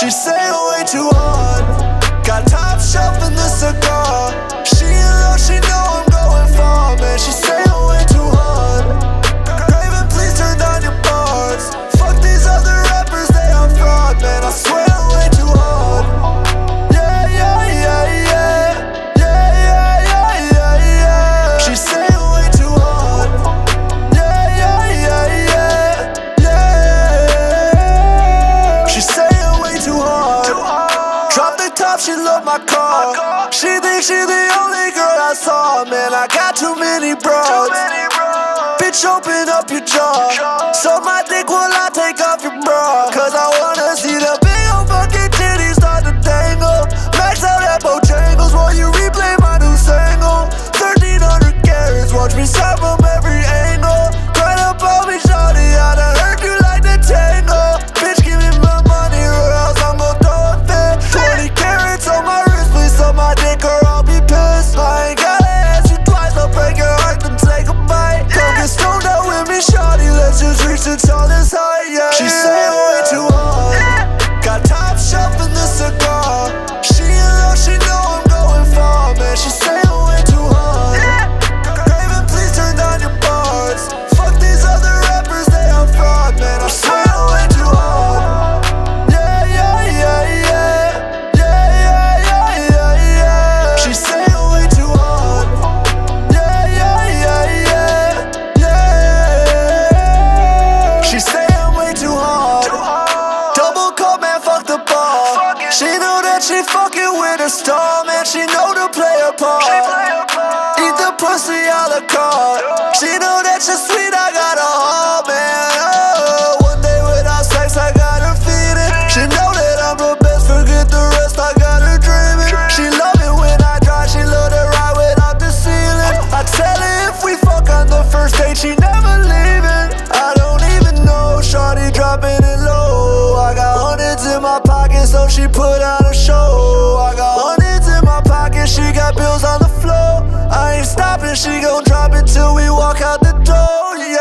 She say way too hard. Got top shelf in the cigar. She alone, she top, she love my car. She thinks she the only girl I saw. Man, I got too many bros. Bitch, open up your jaw. So my dick will I take off your bra. Cause I wanna the cigar. She in love, she know I'm going far, man. She say. been fucking with a star, man. She know to play a part. Eat the pussy a la carte. She know she got bills on the floor. I ain't stopping, she gon' drop it till we walk out the door. Yeah.